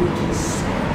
which say?